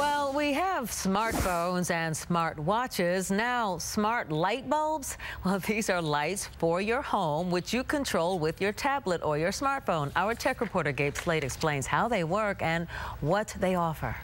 Well, we have smartphones and smart watches. Now, smart light bulbs? Well, these are lights for your home, which you control with your tablet or your smartphone. Our tech reporter Gabe Slate explains how they work and what they offer.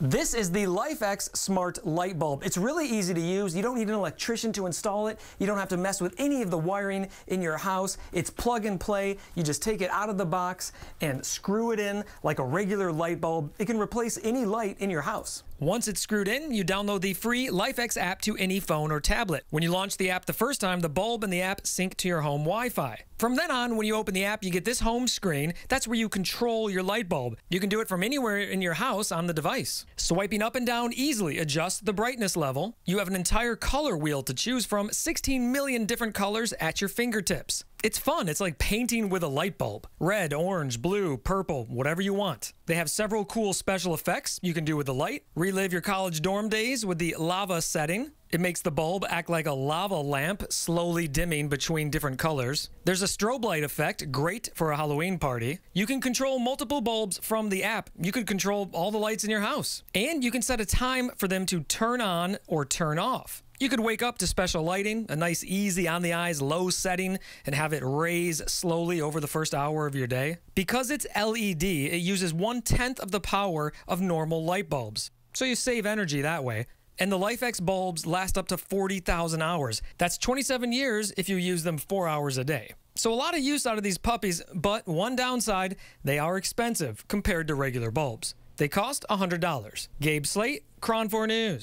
This is the LIFX Smart Light Bulb. It's really easy to use. You don't need an electrician to install it. You don't have to mess with any of the wiring in your house. It's plug and play. You just take it out of the box and screw it in like a regular light bulb. It can replace any light in your house. Once it's screwed in, you download the free LIFX app to any phone or tablet. When you launch the app the first time, the bulb and the app sync to your home Wi-Fi. From then on, when you open the app, you get this home screen. That's where you control your light bulb. You can do it from anywhere in your house on the device. Swiping up and down easily adjusts the brightness level. You have an entire color wheel to choose from, 16 million different colors at your fingertips. It's fun. It's like painting with a light bulb. Red, orange, blue, purple, whatever you want. They have several cool special effects you can do with the light. Relive your college dorm days with the lava setting. It makes the bulb act like a lava lamp, slowly dimming between different colors. There's a strobe light effect, great for a Halloween party. You can control multiple bulbs from the app. You can control all the lights in your house. And you can set a time for them to turn on or turn off. You could wake up to special lighting, a nice easy on the eyes low setting, and have it raise slowly over the first hour of your day. Because it's LED, it uses one tenth of the power of normal light bulbs. So you save energy that way. And the LIFX bulbs last up to 40,000 hours. That's 27 years if you use them four hours a day. So a lot of use out of these puppies, but one downside, they are expensive compared to regular bulbs. They cost $100. Gabe Slate, KRON 4 News.